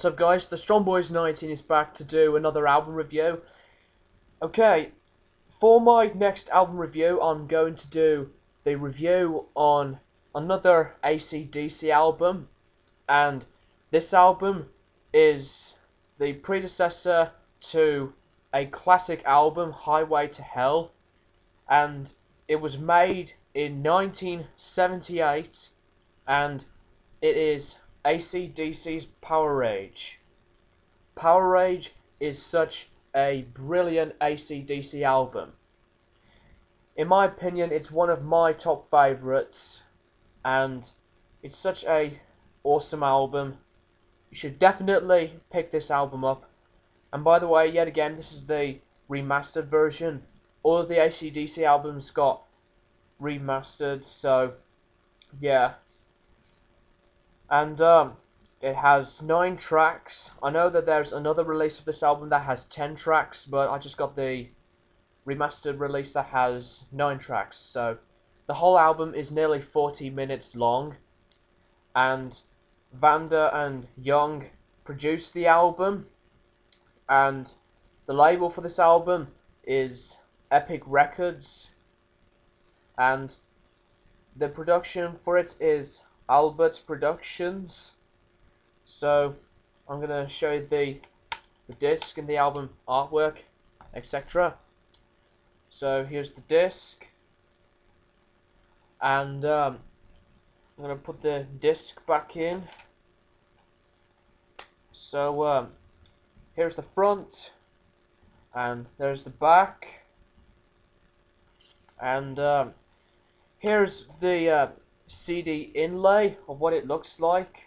What's up guys, the Strong Boys 19 is back to do another album review. Okay, for my next album review I'm going to do the review on another AC/DC album. And this album is the predecessor to a classic album, Highway to Hell, and it was made in 1978 and it is AC/DC's Powerage. Power Rage is such a brilliant AC/DC album. In my opinion, it's one of my top favourites, and it's such a awesome album. You should definitely pick this album up. And by the way, yet again, this is the remastered version. All of the AC/DC albums got remastered, so yeah, and um, it has nine tracks. I know that there's another release of this album that has ten tracks, but I just got the remastered release that has nine tracks. So the whole album is nearly 40 minutes long, and Vanda and Young produced the album, and the label for this album is Epic Records, and the production for it is Albert Productions. So I'm gonna show you the the disc and the album artwork, etc. So here's the disc, and um, I'm gonna put the disc back in. So um, here's the front, and there's the back, and um, here's the uh, CD inlay of what it looks like.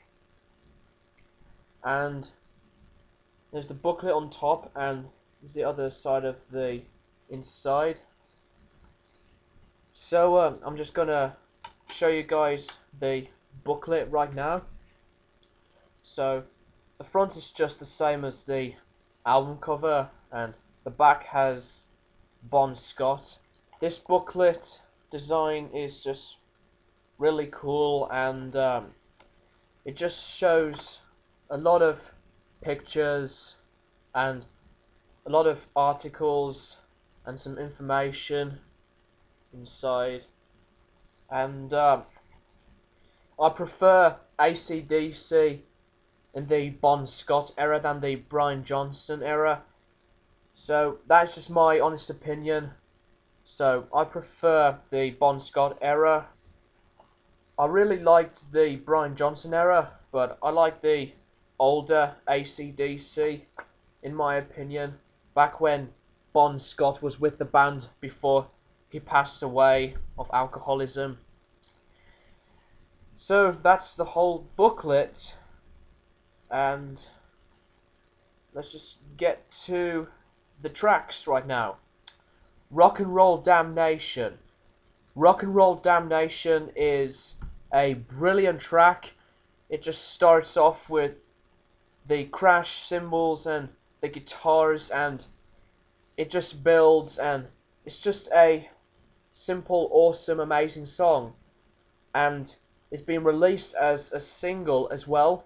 And there's the booklet on top and there's the other side of the inside. So um, I'm just gonna show you guys the booklet right now. So the front is just the same as the album cover and the back has Bon Scott. This booklet design is just really cool and um, it just shows a lot of pictures and a lot of articles and some information inside. And um, I prefer AC/DC in the Bon Scott era than the Brian Johnson era. So that's just my honest opinion. So I prefer the Bon Scott era I really liked the Brian Johnson era, but I like the older AC/DC, in my opinion, back when Bon Scott was with the band before he passed away of alcoholism. So that's the whole booklet, and let's just get to the tracks right now. Rock and Roll Damnation. Rock and Roll Damnation is a brilliant track. It just starts off with the crash cymbals and the guitars and it just builds and it's just a simple, awesome, amazing song. And it's been released as a single as well.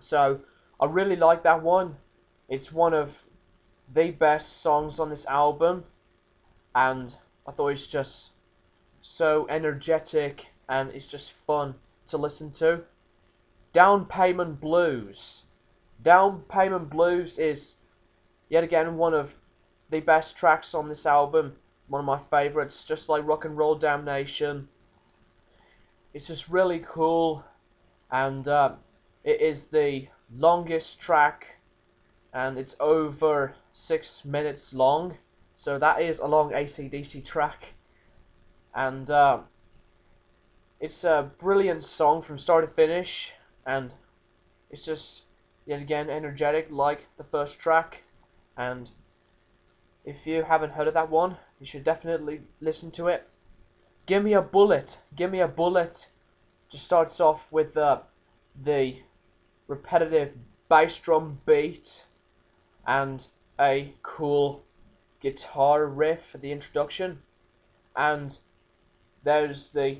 So I really like that one. It's one of the best songs on this album. And I thought it's just so energetic and it's just fun to listen to. Down Payment Blues. Down Payment Blues is yet again one of the best tracks on this album. One of my favourites, just like Rock and Roll Damnation. It's just really cool, and uh, it is the longest track, and it's over six minutes long. So that is a long AC/DC track, and uh, it's a brilliant song from start to finish, and it's just yet again energetic like the first track. And if you haven't heard of that one, you should definitely listen to it. Give me a bullet. Give me a bullet. Just starts off with uh, the repetitive bass drum beat and a cool guitar riff for the introduction. And there's the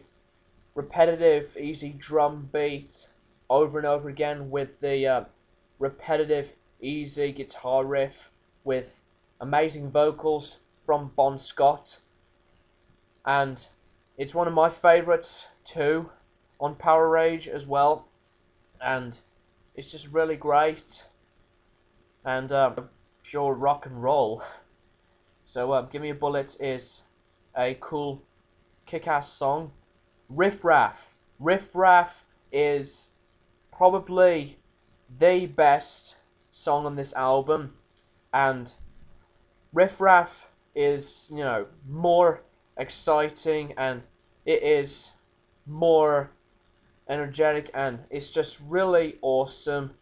repetitive, easy drum beat over and over again with the uh, repetitive, easy guitar riff with amazing vocals from Bon Scott. And it's one of my favourites too on Powerage as well. And it's just really great. And uh, pure rock and roll. So uh, Give Me a Bullet is a cool kick-ass song. Riff Raff. Riff Raff is probably the best song on this album. And Riff Raff is, you know, more exciting and it is more energetic and it's just really awesome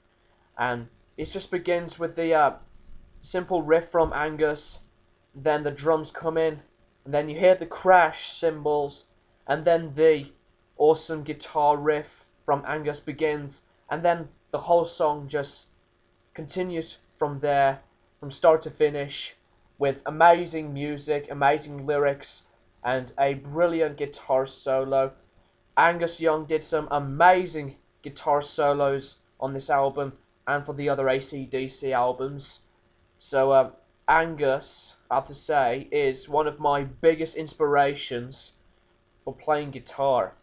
and it just begins with the uh, simple riff from Angus then the drums come in and then you hear the crash cymbals and then the awesome guitar riff from Angus begins and then the whole song just continues from there from start to finish with amazing music amazing lyrics and a brilliant guitar solo. Angus Young did some amazing guitar solos on this album and for the other ACDC albums. So um, Angus, I have to say, is one of my biggest inspirations for playing guitar.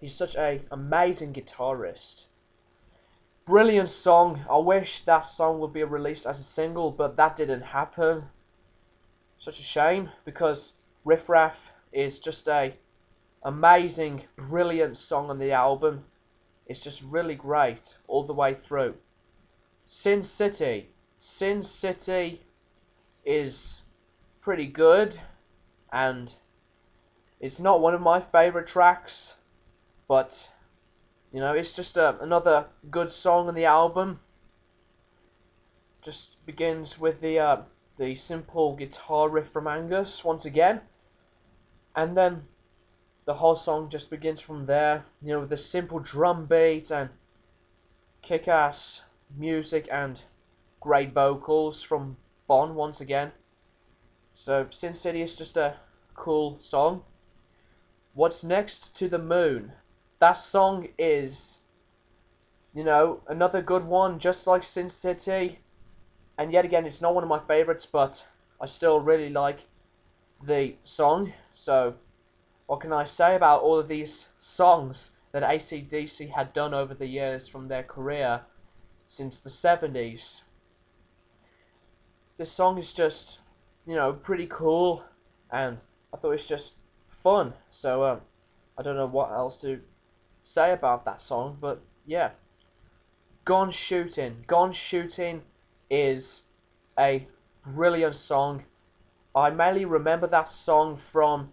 He's such a amazing guitarist. Brilliant song. I wish that song would be released as a single, but that didn't happen. Such a shame because Riff Raff is just a amazing, brilliant song on the album. It's just really great all the way through. Sin City. Sin City is pretty good and it's not one of my favorite tracks but you know it's just a, another good song on the album. Just begins with the uh, the simple guitar riff from Angus once again. And then the whole song just begins from there you know with the simple drum beat and kick-ass music and great vocals from Bon once again. So Sin City is just a cool song what's next to the moon? That song is you know another good one just like Sin City. And yet again it's not one of my favorites but I still really like the song. So, what can I say about all of these songs that ACDC had done over the years from their career since the 70s? This song is just, you know, pretty cool, and I thought it's just fun. So, um, I don't know what else to say about that song, but yeah. Gone Shooting. Gone Shooting is a brilliant song I mainly remember that song from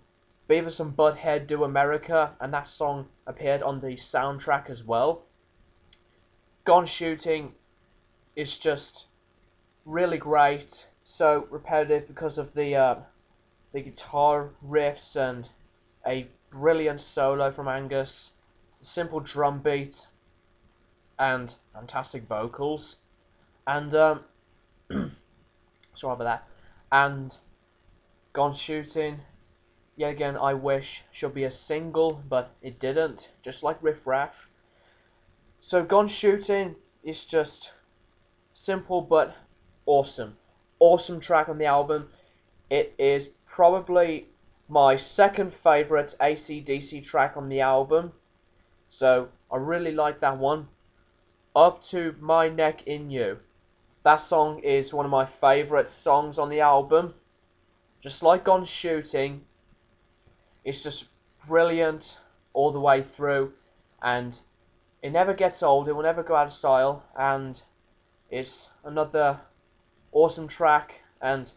Beavis and Butthead Do America, and that song appeared on the soundtrack as well. Gone Shooting is just really great, so repetitive because of the uh, the guitar riffs and a brilliant solo from Angus, simple drum beat, and fantastic vocals, and um, sorry about that, and Gone Shooting, yet again I wish should be a single, but it didn't, just like Riff Raff. So Gone Shooting is just simple but awesome. Awesome track on the album. It is probably my second favourite ACDC track on the album. So I really like that one. Up to My Neck in You. That song is one of my favourite songs on the album. Just like on Shooting, it's just brilliant all the way through, and it never gets old. It will never go out of style, and it's another awesome track, and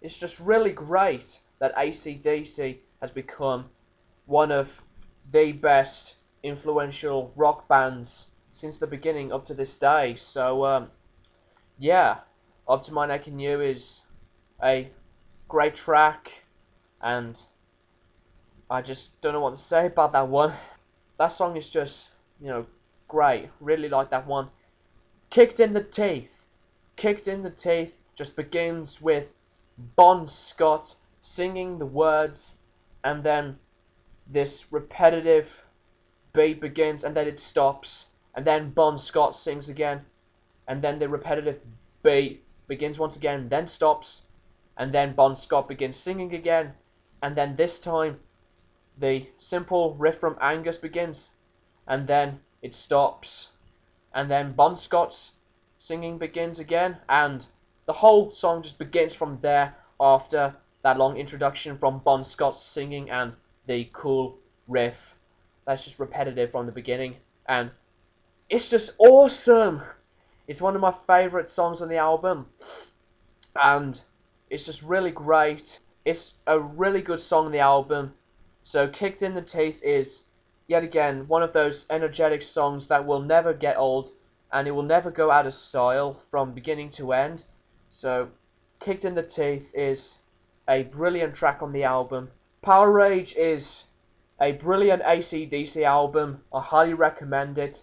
it's just really great that ACDC has become one of the best influential rock bands since the beginning up to this day. So, um, yeah, Up to My Neck in You is a great track, and I just don't know what to say about that one. That song is just, you know, great. Really like that one. Kicked in the Teeth. Kicked in the Teeth just begins with Bon Scott singing the words, and then this repetitive beat begins, and then it stops, and then Bon Scott sings again. and then the repetitive beat begins once again, then stops, and then Bon Scott begins singing again, and then this time the simple riff from Angus begins, and then it stops, and then Bon Scott's singing begins again, and the whole song just begins from there after that long introduction from Bon Scott's singing and the cool riff that's just repetitive from the beginning, and it's just awesome. It's one of my favorite songs on the album, and it's just really great. It's a really good song on the album. So, Kicked in the Teeth is yet again one of those energetic songs that will never get old and it will never go out of style from beginning to end. So, Kicked in the Teeth is a brilliant track on the album. Powerage is a brilliant ACDC album. I highly recommend it.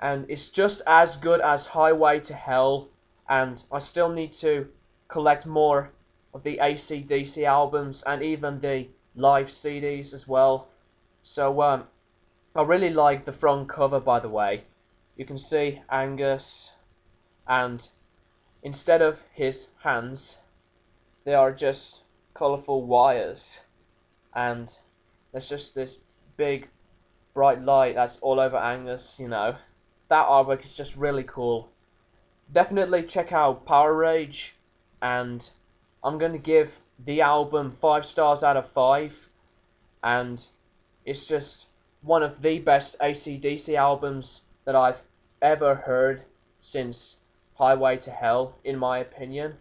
And it's just as good as Highway to Hell. And I still need to collect more of the ACDC albums and even the live CDs as well. So um, I really like the front cover by the way. You can see Angus and instead of his hands they are just colourful wires and there's just this big bright light that's all over Angus, you know. That artwork is just really cool. Definitely check out Powerage and I'm going to give the album 5 stars out of 5 and it's just one of the best ACDC albums that I've ever heard since Highway to Hell in my opinion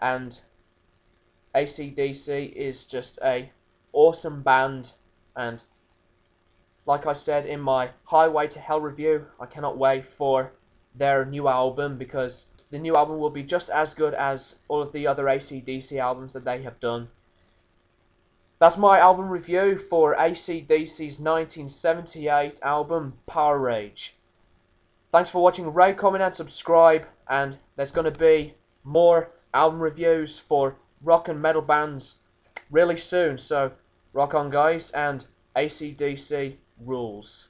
and ACDC is just a awesome band and like I said in my Highway to Hell review I cannot wait for their new album because the new album will be just as good as all of the other ACDC albums that they have done. That's my album review for ACDC's 1978 album Powerage. Thanks for watching, rate, comment and subscribe and there's going to be more album reviews for rock and metal bands really soon so rock on guys and ACDC rules.